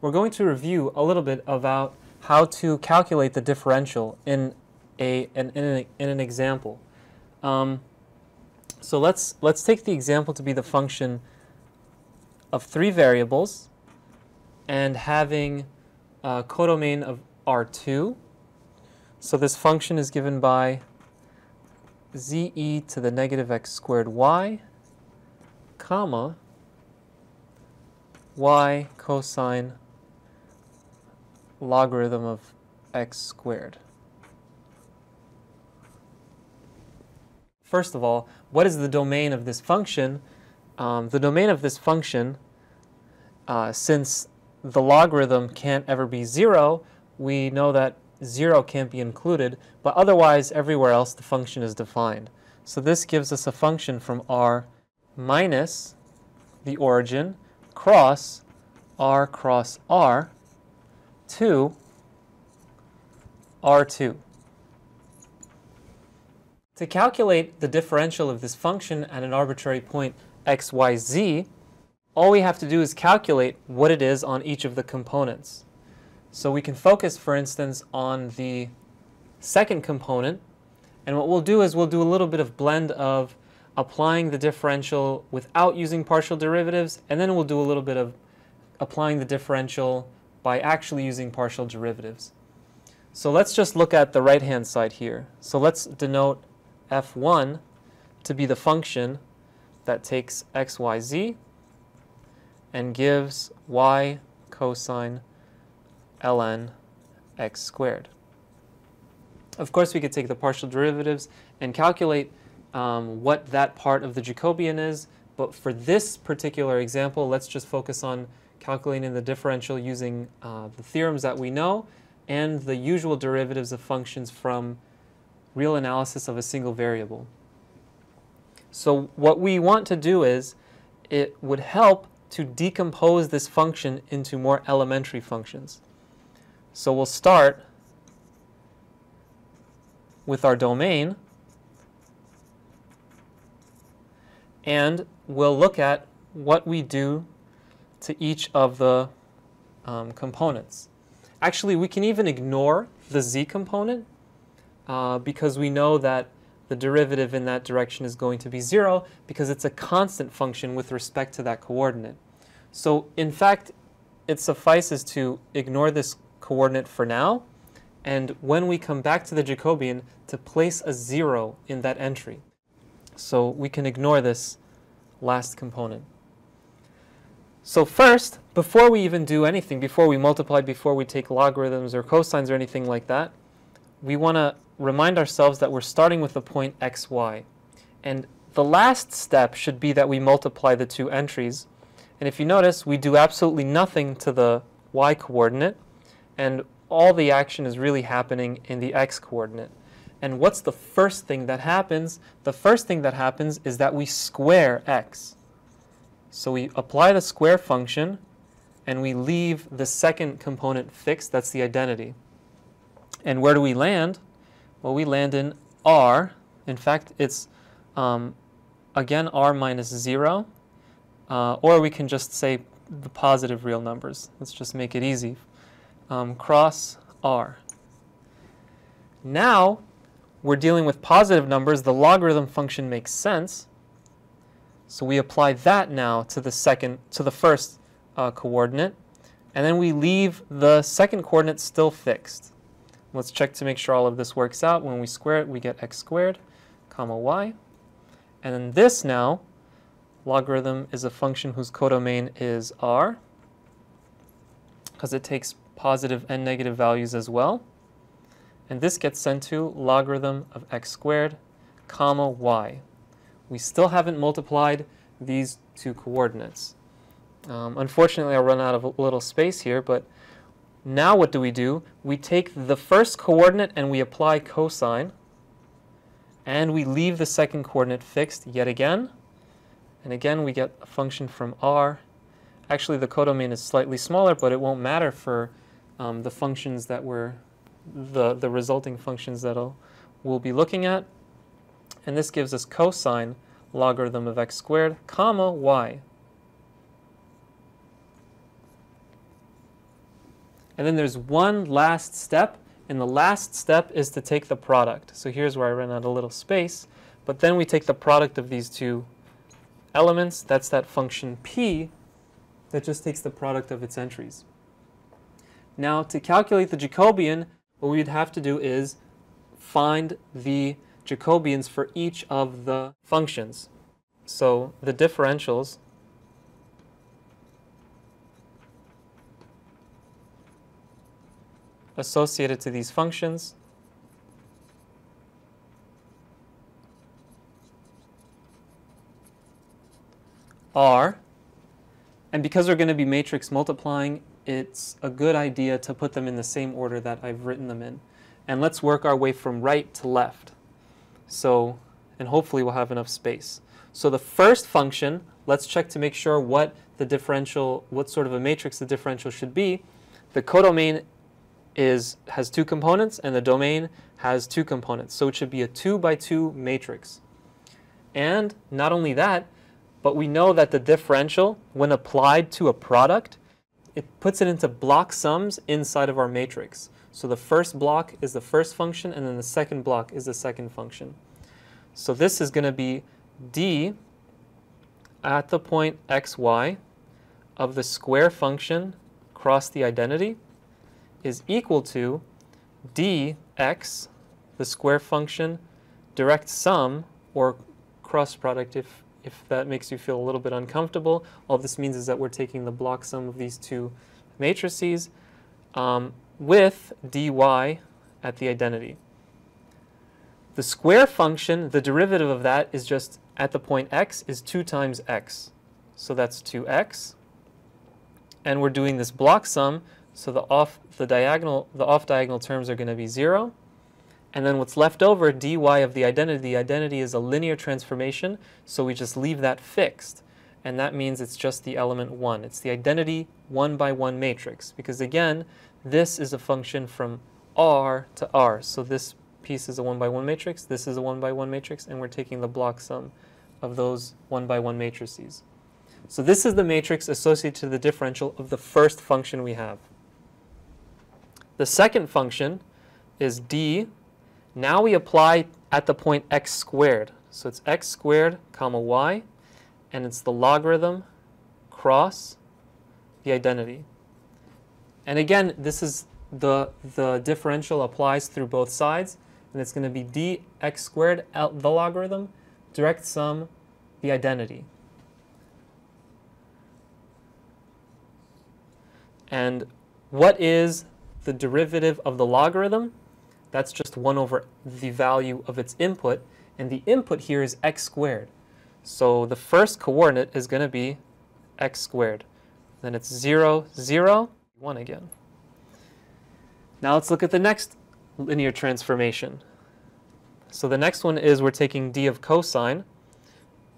we're going to review a little bit about how to calculate the differential in, a, in, in, an, in an example. Um, so let's, let's take the example to be the function of three variables and having a codomain of R2. So this function is given by ze to the negative x squared y, comma, y cosine logarithm of x squared. First of all, what is the domain of this function? Um, the domain of this function, uh, since the logarithm can't ever be 0, we know that 0 can't be included, but otherwise everywhere else the function is defined. So this gives us a function from r minus the origin cross r cross r to r2. To calculate the differential of this function at an arbitrary point x, y, z, all we have to do is calculate what it is on each of the components. So we can focus, for instance, on the second component, and what we'll do is we'll do a little bit of blend of applying the differential without using partial derivatives, and then we'll do a little bit of applying the differential by actually using partial derivatives. So let's just look at the right-hand side here. So let's denote f1 to be the function that takes x, y, z and gives y cosine ln x squared. Of course, we could take the partial derivatives and calculate um, what that part of the Jacobian is, but for this particular example, let's just focus on calculating the differential using uh, the theorems that we know and the usual derivatives of functions from real analysis of a single variable. So what we want to do is it would help to decompose this function into more elementary functions. So we'll start with our domain and we'll look at what we do to each of the um, components. Actually, we can even ignore the z component uh, because we know that the derivative in that direction is going to be 0 because it's a constant function with respect to that coordinate. So in fact, it suffices to ignore this coordinate for now, and when we come back to the Jacobian, to place a 0 in that entry. So we can ignore this last component. So first, before we even do anything, before we multiply, before we take logarithms or cosines or anything like that, we want to remind ourselves that we're starting with the point xy. And the last step should be that we multiply the two entries. And if you notice, we do absolutely nothing to the y coordinate, and all the action is really happening in the x coordinate. And what's the first thing that happens? The first thing that happens is that we square x. So we apply the square function, and we leave the second component fixed. That's the identity. And where do we land? Well, we land in r. In fact, it's, um, again, r minus 0. Uh, or we can just say the positive real numbers. Let's just make it easy. Um, cross r. Now, we're dealing with positive numbers. The logarithm function makes sense. So we apply that now to the second, to the first uh, coordinate. And then we leave the second coordinate still fixed. Let's check to make sure all of this works out. When we square it, we get x squared, comma y. And then this now, logarithm is a function whose codomain is r, because it takes positive and negative values as well. And this gets sent to logarithm of x squared, comma y. We still haven't multiplied these two coordinates. Um, unfortunately, I'll run out of a little space here, but now what do we do? We take the first coordinate and we apply cosine. And we leave the second coordinate fixed yet again. And again, we get a function from r. Actually, the codomain is slightly smaller, but it won't matter for um, the functions that we're, the, the resulting functions that we'll be looking at. And this gives us cosine logarithm of x squared, comma y. And then there's one last step, and the last step is to take the product. So here's where I ran out a little space. But then we take the product of these two elements. That's that function p that just takes the product of its entries. Now, to calculate the Jacobian, what we'd have to do is find the Jacobians for each of the functions. So the differentials associated to these functions are, and because we're going to be matrix multiplying, it's a good idea to put them in the same order that I've written them in. And let's work our way from right to left. So, and hopefully we'll have enough space. So the first function, let's check to make sure what the differential, what sort of a matrix the differential should be. The codomain is, has two components and the domain has two components. So it should be a two by two matrix. And not only that, but we know that the differential, when applied to a product, it puts it into block sums inside of our matrix. So the first block is the first function, and then the second block is the second function. So this is going to be d at the point xy of the square function cross the identity is equal to dx, the square function, direct sum, or cross product if if that makes you feel a little bit uncomfortable, all this means is that we're taking the block sum of these two matrices um, with dy at the identity. The square function, the derivative of that is just at the point x is 2 times x. So that's 2x. And we're doing this block sum, so the off the diagonal the off diagonal terms are going to be 0. And then what's left over, dy of the identity, the identity is a linear transformation, so we just leave that fixed. And that means it's just the element 1. It's the identity 1 by 1 matrix. Because again, this is a function from R to R. So this piece is a 1 by 1 matrix, this is a 1 by 1 matrix, and we're taking the block sum of those 1 by 1 matrices. So this is the matrix associated to the differential of the first function we have. The second function is d now we apply at the point x squared. So it's x squared comma y, and it's the logarithm cross the identity. And again, this is the, the differential applies through both sides, and it's going to be dx squared, the logarithm, direct sum, the identity. And what is the derivative of the logarithm? That's just 1 over the value of its input. And the input here is x squared. So the first coordinate is going to be x squared. Then it's 0, 0, 1 again. Now let's look at the next linear transformation. So the next one is we're taking d of cosine.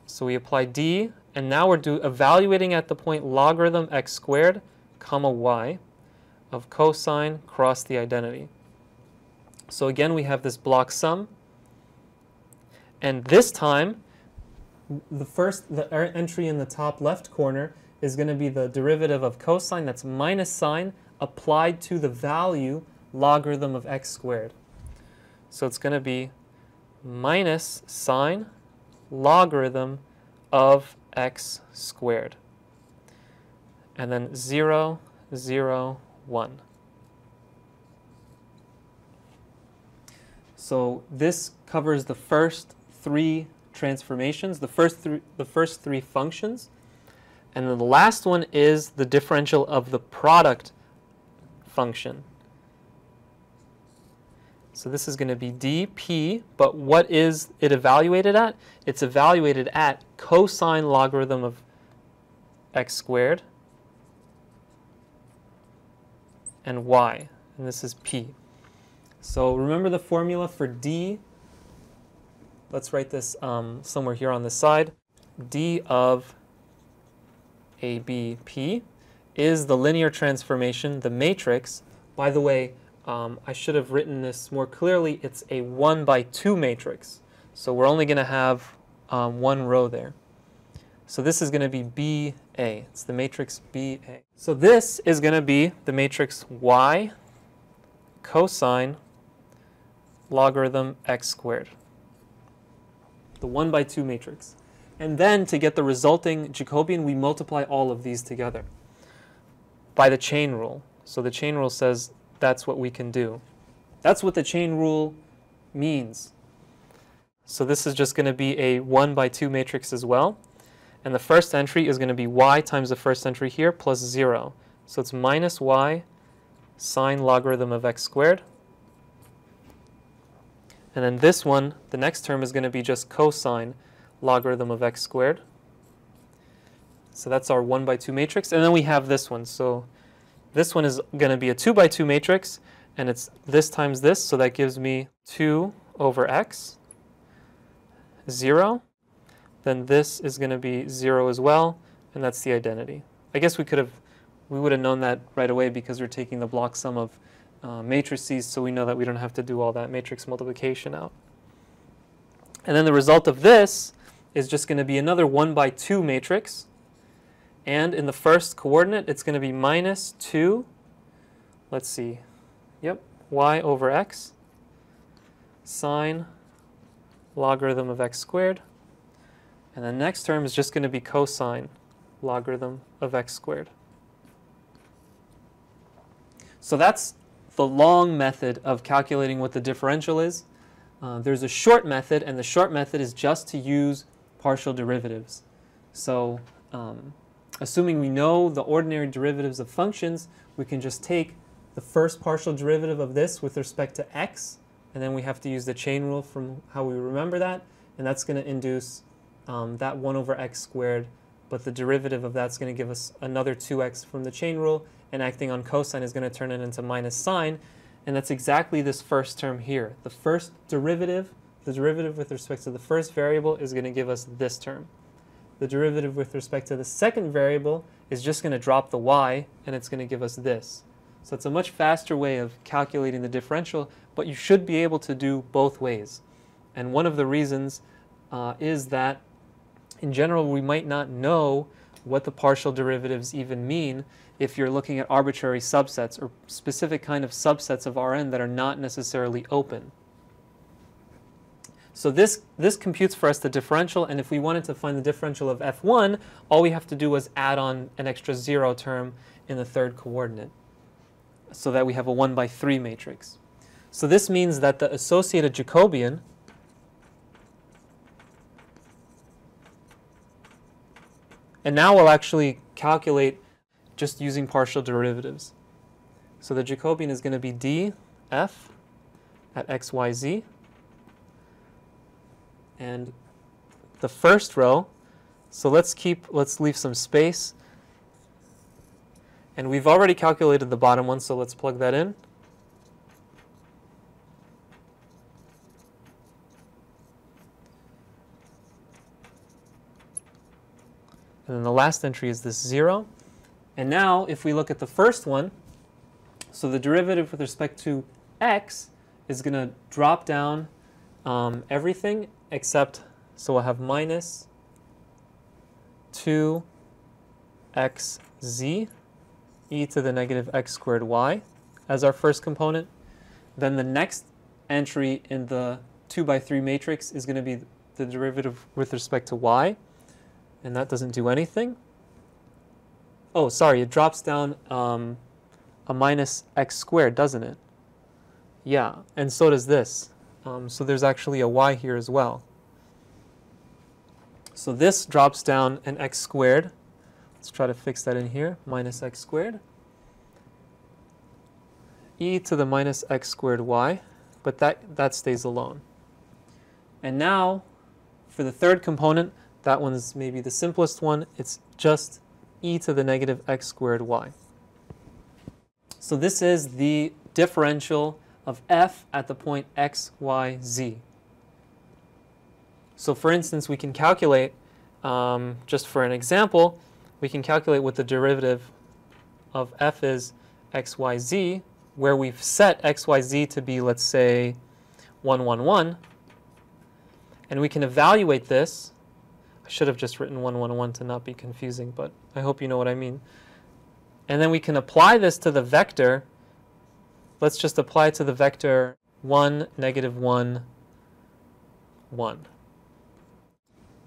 So we apply d, and now we're do evaluating at the point logarithm x squared comma y of cosine cross the identity. So again, we have this block sum. And this time, the first the er, entry in the top left corner is going to be the derivative of cosine, that's minus sine, applied to the value logarithm of x squared. So it's going to be minus sine logarithm of x squared. And then 0, 0, 1. So this covers the first three transformations, the first three, the first three functions. And then the last one is the differential of the product function. So this is going to be dp, but what is it evaluated at? It's evaluated at cosine logarithm of x squared and y, and this is p. So remember the formula for D. Let's write this um, somewhere here on the side. D of ABP is the linear transformation, the matrix. By the way, um, I should have written this more clearly. It's a 1 by 2 matrix. So we're only going to have um, one row there. So this is going to be BA. It's the matrix BA. So this is going to be the matrix Y cosine logarithm x squared. The 1 by 2 matrix. And then to get the resulting Jacobian, we multiply all of these together by the chain rule. So the chain rule says that's what we can do. That's what the chain rule means. So this is just going to be a 1 by 2 matrix as well. And the first entry is going to be y times the first entry here plus 0. So it's minus y sine logarithm of x squared. And then this one, the next term is going to be just cosine logarithm of x squared. So that's our 1 by 2 matrix. And then we have this one. So this one is going to be a 2 by 2 matrix. And it's this times this. So that gives me 2 over x, 0. Then this is going to be 0 as well. And that's the identity. I guess we could have, we would have known that right away because we're taking the block sum of uh, matrices. So we know that we don't have to do all that matrix multiplication out. And then the result of this is just going to be another 1 by 2 matrix. And in the first coordinate, it's going to be minus 2, let's see, yep, y over x sine logarithm of x squared. And the next term is just going to be cosine logarithm of x squared. So that's the long method of calculating what the differential is. Uh, there's a short method, and the short method is just to use partial derivatives. So um, assuming we know the ordinary derivatives of functions, we can just take the first partial derivative of this with respect to x, and then we have to use the chain rule from how we remember that, and that's going to induce um, that 1 over x squared, but the derivative of that's going to give us another 2x from the chain rule, and acting on cosine is going to turn it into minus sine, and that's exactly this first term here. The first derivative the derivative with respect to the first variable is going to give us this term. The derivative with respect to the second variable is just going to drop the y, and it's going to give us this. So it's a much faster way of calculating the differential, but you should be able to do both ways. And one of the reasons uh, is that in general we might not know what the partial derivatives even mean if you're looking at arbitrary subsets or specific kind of subsets of Rn that are not necessarily open. So this, this computes for us the differential, and if we wanted to find the differential of f1, all we have to do was add on an extra zero term in the third coordinate, so that we have a 1 by 3 matrix. So this means that the associated Jacobian And now we'll actually calculate just using partial derivatives. So the Jacobian is going to be df at xyz and the first row, so let's keep, let's leave some space. And we've already calculated the bottom one, so let's plug that in. And then the last entry is this 0. And now, if we look at the first one, so the derivative with respect to x is going to drop down um, everything except, so we'll have minus 2xz e to the negative x squared y as our first component. Then the next entry in the 2 by 3 matrix is going to be the derivative with respect to y, and that doesn't do anything. Oh, sorry, it drops down um, a minus x squared, doesn't it? Yeah, and so does this. Um, so there's actually a y here as well. So this drops down an x squared. Let's try to fix that in here. Minus x squared. e to the minus x squared y. But that, that stays alone. And now, for the third component, that one's maybe the simplest one. It's just e to the negative x squared y. So this is the differential of f at the point x, y, z. So for instance, we can calculate, um, just for an example, we can calculate what the derivative of f is x, y, z, where we've set x, y, z to be, let's say, 1, 1, 1. And we can evaluate this. I should have just written 1, 1, 1 to not be confusing, but I hope you know what I mean. And then we can apply this to the vector. Let's just apply to the vector 1, negative 1, 1.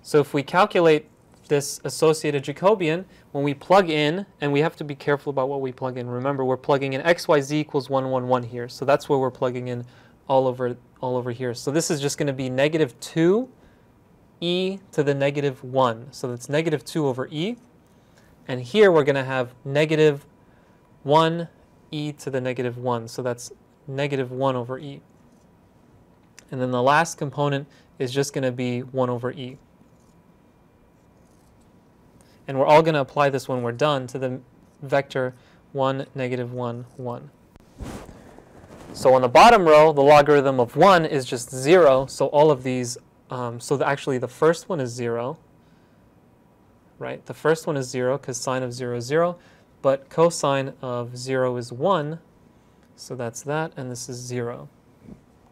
So if we calculate this associated Jacobian, when we plug in, and we have to be careful about what we plug in. Remember, we're plugging in x, y, z equals 1, 1, 1 here. So that's where we're plugging in all over, all over here. So this is just going to be negative 2 e to the negative 1. So that's negative 2 over e. And here we're going to have negative 1 e to the negative 1. So that's negative 1 over e. And then the last component is just going to be 1 over e. And we're all going to apply this when we're done to the vector 1, negative 1, 1. So on the bottom row, the logarithm of 1 is just 0. So all of these, um, so the, actually the first one is 0. Right? The first one is 0 because sine of 0 is 0. But cosine of 0 is 1. So that's that. And this is 0.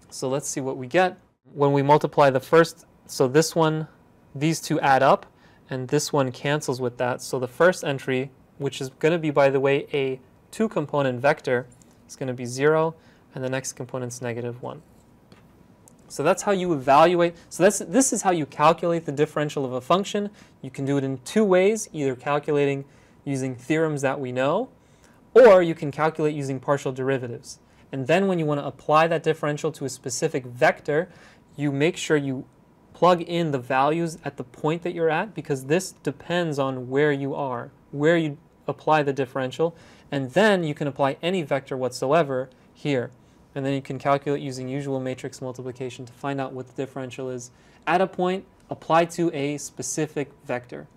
So let's see what we get. When we multiply the first, so this one, these two add up and this one cancels with that. So the first entry, which is going to be, by the way, a two-component vector, is going to be 0, and the next component is negative 1. So that's how you evaluate. So that's, this is how you calculate the differential of a function. You can do it in two ways, either calculating using theorems that we know, or you can calculate using partial derivatives. And then when you want to apply that differential to a specific vector, you make sure you plug in the values at the point that you're at because this depends on where you are, where you apply the differential, and then you can apply any vector whatsoever here. And then you can calculate using usual matrix multiplication to find out what the differential is at a point applied to a specific vector.